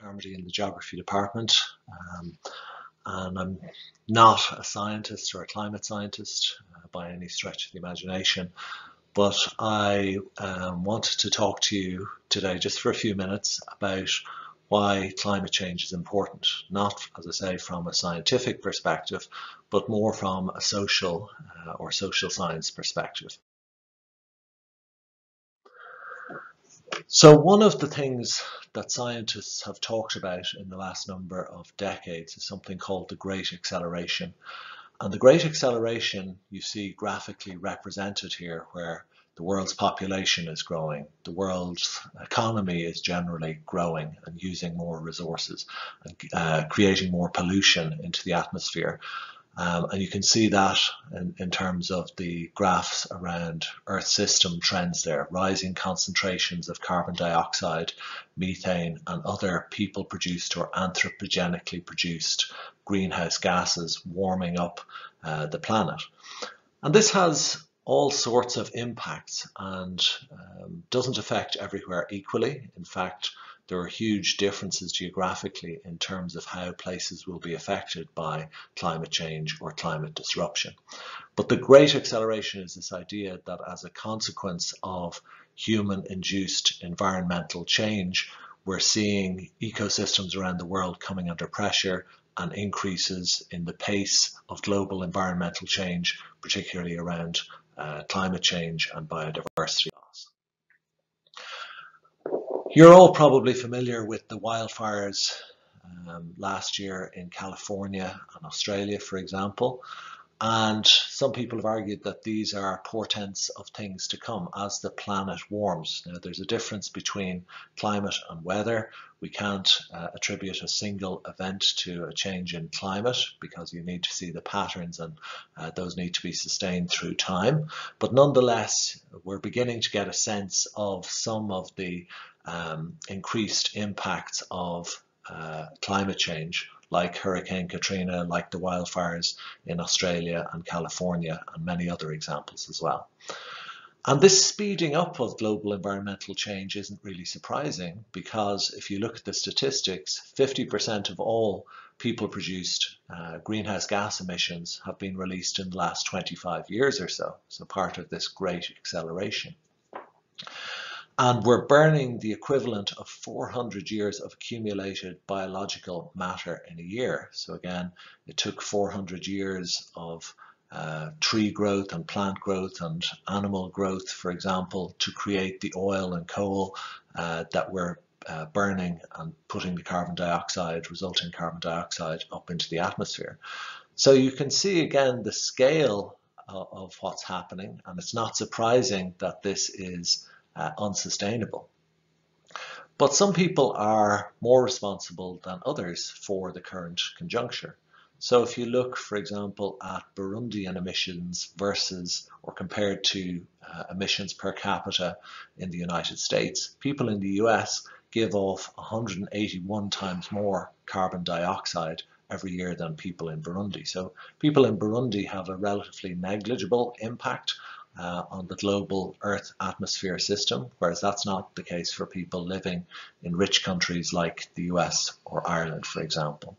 Carmody in the Geography Department. Um, and I'm not a scientist or a climate scientist uh, by any stretch of the imagination, but I um, wanted to talk to you today just for a few minutes about why climate change is important, not, as I say, from a scientific perspective, but more from a social uh, or social science perspective. So one of the things that scientists have talked about in the last number of decades is something called the Great Acceleration. And the Great Acceleration you see graphically represented here where the world's population is growing, the world's economy is generally growing and using more resources and uh, creating more pollution into the atmosphere. Um, and you can see that in, in, terms of the graphs around Earth system trends there, rising concentrations of carbon dioxide, methane and other people produced or anthropogenically produced greenhouse gases warming up uh, the planet. And this has all sorts of impacts and um, doesn't affect everywhere equally. In fact, there are huge differences geographically in terms of how places will be affected by climate change or climate disruption. But the great acceleration is this idea that as a consequence of human-induced environmental change, we're seeing ecosystems around the world coming under pressure and increases in the pace of global environmental change, particularly around uh, climate change and biodiversity loss. You're all probably familiar with the wildfires um, last year in California and Australia, for example. And some people have argued that these are portents of things to come as the planet warms. Now, there's a difference between climate and weather. We can't uh, attribute a single event to a change in climate because you need to see the patterns and uh, those need to be sustained through time. But nonetheless, we're beginning to get a sense of some of the um, increased impacts of uh, climate change like Hurricane Katrina, like the wildfires in Australia and California, and many other examples as well. And this speeding up of global environmental change isn't really surprising because if you look at the statistics, 50% of all people-produced uh, greenhouse gas emissions have been released in the last 25 years or so, so part of this great acceleration. And we're burning the equivalent of 400 years of accumulated biological matter in a year. So again, it took 400 years of uh, tree growth and plant growth and animal growth, for example, to create the oil and coal uh, that we're uh, burning and putting the carbon dioxide, resulting carbon dioxide up into the atmosphere. So you can see again the scale of, of what's happening and it's not surprising that this is uh, unsustainable. But some people are more responsible than others for the current conjuncture. So if you look, for example, at Burundian emissions versus or compared to uh, emissions per capita in the United States, people in the US give off 181 times more carbon dioxide every year than people in Burundi. So people in Burundi have a relatively negligible impact uh, on the global Earth atmosphere system, whereas that's not the case for people living in rich countries like the US or Ireland, for example.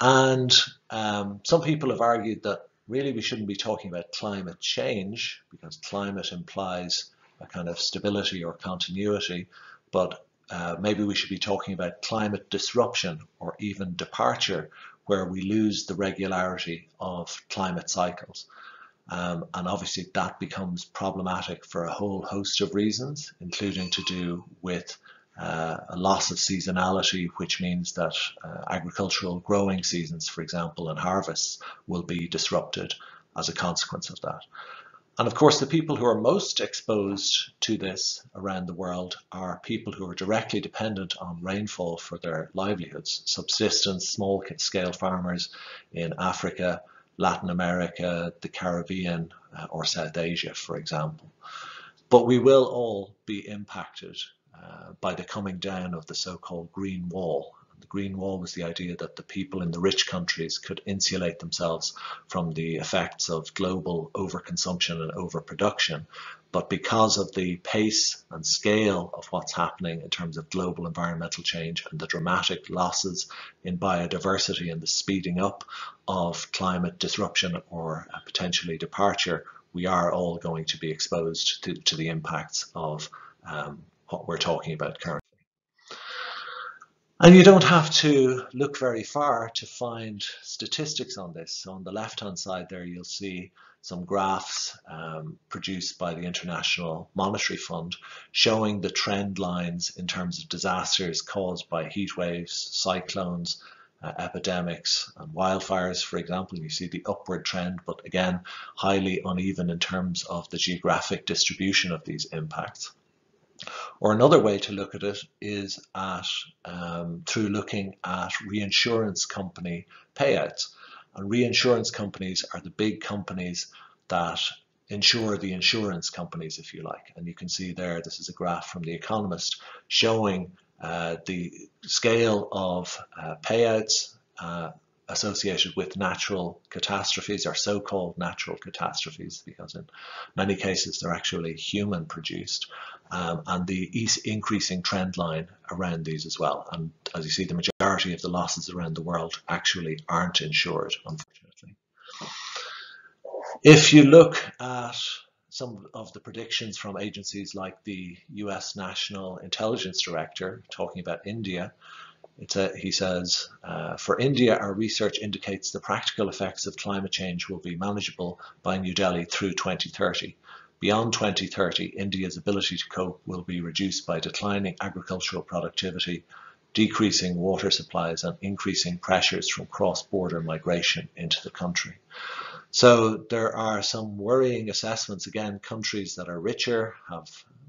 And um, some people have argued that really we shouldn't be talking about climate change because climate implies a kind of stability or continuity, but uh, maybe we should be talking about climate disruption or even departure where we lose the regularity of climate cycles. Um, and obviously that becomes problematic for a whole host of reasons, including to do with uh, a loss of seasonality, which means that uh, agricultural growing seasons, for example, and harvests will be disrupted as a consequence of that. And of course, the people who are most exposed to this around the world are people who are directly dependent on rainfall for their livelihoods, subsistence, small scale farmers in Africa, Latin America, the Caribbean, uh, or South Asia, for example. But we will all be impacted uh, by the coming down of the so-called Green Wall. The Green Wall was the idea that the people in the rich countries could insulate themselves from the effects of global overconsumption and overproduction But because of the pace and scale of what's happening in terms of global environmental change and the dramatic losses in biodiversity and the speeding up of climate disruption or potentially departure, we are all going to be exposed to, to the impacts of um, what we're talking about currently. And you don't have to look very far to find statistics on this. So on the left-hand side there, you'll see some graphs um, produced by the International Monetary Fund showing the trend lines in terms of disasters caused by heat waves, cyclones, uh, epidemics and wildfires, for example. You see the upward trend, but again, highly uneven in terms of the geographic distribution of these impacts. Or another way to look at it is at um, through looking at reinsurance company payouts. And reinsurance companies are the big companies that insure the insurance companies, if you like. And you can see there, this is a graph from The Economist showing uh, the scale of uh, payouts uh, associated with natural catastrophes or so-called natural catastrophes because in many cases they're actually human produced um, and the increasing trend line around these as well and as you see the majority of the losses around the world actually aren't insured unfortunately. If you look at some of the predictions from agencies like the US National Intelligence Director talking about India a, he says, uh, for India, our research indicates the practical effects of climate change will be manageable by New Delhi through 2030. Beyond 2030, India's ability to cope will be reduced by declining agricultural productivity, decreasing water supplies and increasing pressures from cross-border migration into the country. So there are some worrying assessments. Again, countries that are richer, have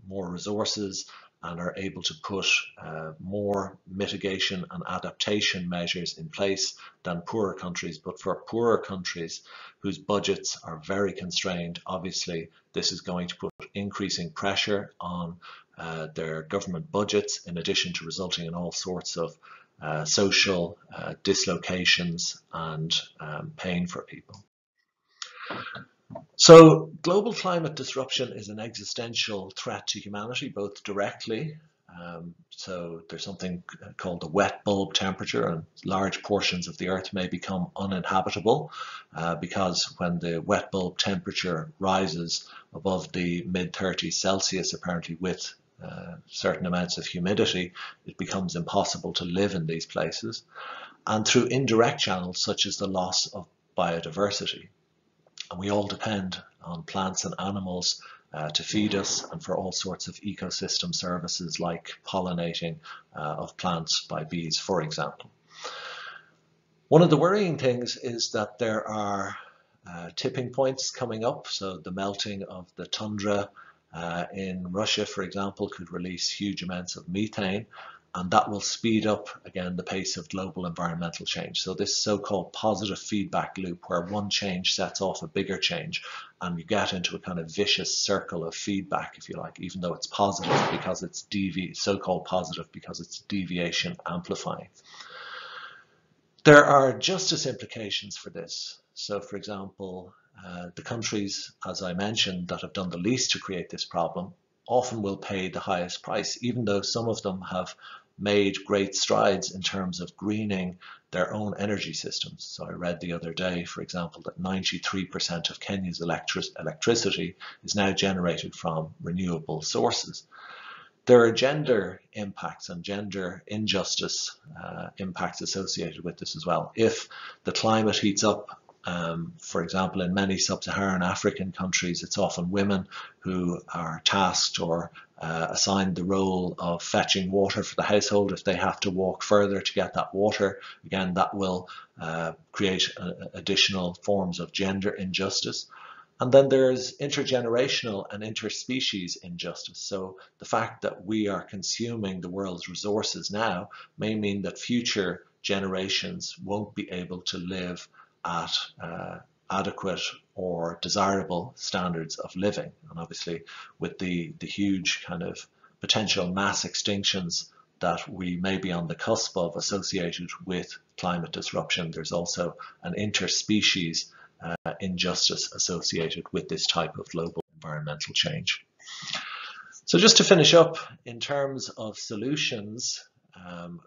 more resources, and are able to put uh, more mitigation and adaptation measures in place than poorer countries. But for poorer countries whose budgets are very constrained, obviously this is going to put increasing pressure on uh, their government budgets in addition to resulting in all sorts of uh, social uh, dislocations and um, pain for people. So global climate disruption is an existential threat to humanity, both directly, um, so there's something called the wet bulb temperature and large portions of the earth may become uninhabitable uh, because when the wet bulb temperature rises above the mid 30s Celsius apparently with uh, certain amounts of humidity, it becomes impossible to live in these places. And through indirect channels such as the loss of biodiversity. And we all depend on plants and animals uh, to feed us and for all sorts of ecosystem services like pollinating uh, of plants by bees, for example. One of the worrying things is that there are uh, tipping points coming up. So the melting of the tundra uh, in Russia, for example, could release huge amounts of methane and that will speed up again the pace of global environmental change. So this so-called positive feedback loop where one change sets off a bigger change and you get into a kind of vicious circle of feedback if you like, even though it's positive because it's devi so-called positive because it's deviation amplifying. There are justice implications for this. So for example, uh, the countries, as I mentioned, that have done the least to create this problem often will pay the highest price, even though some of them have made great strides in terms of greening their own energy systems. So I read the other day, for example, that 93% of Kenya's electric electricity is now generated from renewable sources. There are gender impacts and gender injustice uh, impacts associated with this as well. If the climate heats up um, for example, in many sub-Saharan African countries, it's often women who are tasked or uh, assigned the role of fetching water for the household if they have to walk further to get that water. Again, that will uh, create uh, additional forms of gender injustice. And then there's intergenerational and interspecies injustice. So the fact that we are consuming the world's resources now may mean that future generations won't be able to live at uh, adequate or desirable standards of living. And obviously with the, the huge kind of potential mass extinctions that we may be on the cusp of associated with climate disruption, there's also an interspecies uh, injustice associated with this type of global environmental change. So just to finish up, in terms of solutions, um,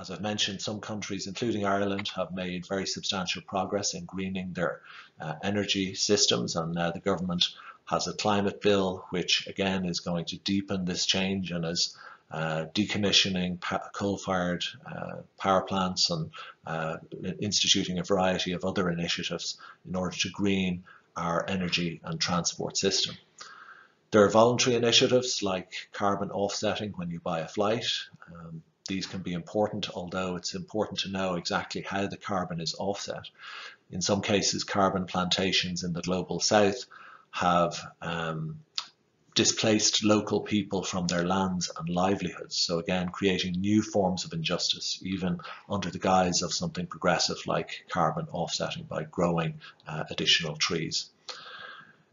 as I've mentioned, some countries, including Ireland, have made very substantial progress in greening their uh, energy systems, and now the government has a climate bill, which again is going to deepen this change and is uh, decommissioning coal-fired uh, power plants and uh, instituting a variety of other initiatives in order to green our energy and transport system. There are voluntary initiatives like carbon offsetting when you buy a flight. Um, these can be important, although it's important to know exactly how the carbon is offset. In some cases, carbon plantations in the global south have um, displaced local people from their lands and livelihoods. So again, creating new forms of injustice, even under the guise of something progressive like carbon offsetting by growing uh, additional trees.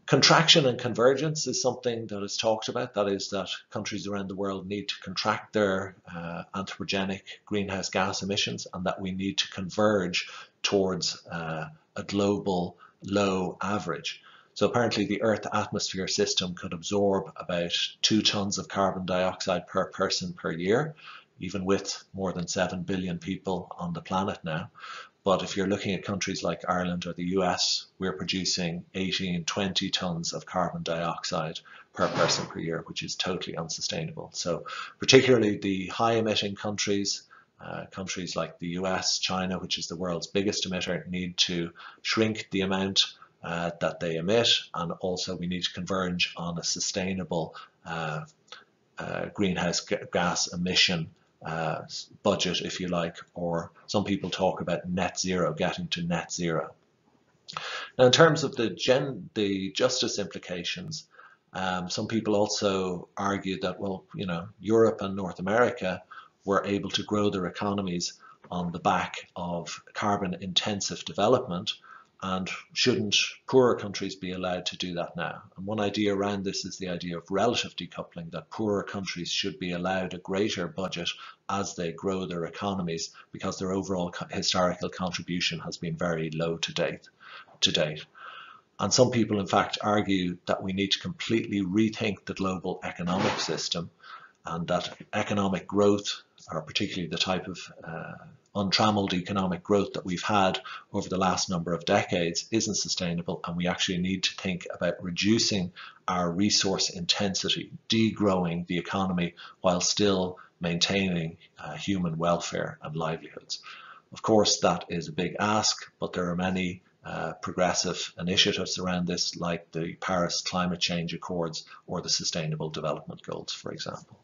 Contraction and convergence is something that is talked about. That is that countries around the world need to contract their uh, anthropogenic greenhouse gas emissions and that we need to converge towards uh, a global low average. So apparently the Earth atmosphere system could absorb about two tons of carbon dioxide per person per year, even with more than 7 billion people on the planet now. But if you're looking at countries like Ireland or the US, we're producing 18, 20 tons of carbon dioxide per person per year, which is totally unsustainable. So particularly the high emitting countries, uh, countries like the US, China, which is the world's biggest emitter, need to shrink the amount uh, that they emit, and also we need to converge on a sustainable uh, uh greenhouse gas emission uh, budget, if you like, or some people talk about net zero, getting to net zero. Now, in terms of the, gen, the justice implications, um, some people also argue that, well, you know, Europe and North America were able to grow their economies on the back of carbon intensive development, and shouldn't poorer countries be allowed to do that now? And one idea around this is the idea of relative decoupling, that poorer countries should be allowed a greater budget as they grow their economies because their overall historical contribution has been very low to date. To date. And some people, in fact, argue that we need to completely rethink the global economic system and that economic growth, or particularly the type of uh, untrammeled economic growth that we've had over the last number of decades isn't sustainable and we actually need to think about reducing our resource intensity, degrowing the economy while still maintaining uh, human welfare and livelihoods. Of course, that is a big ask, but there are many uh, progressive initiatives around this, like the Paris Climate Change Accords or the Sustainable Development Goals, for example.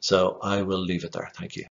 So I will leave it there. Thank you.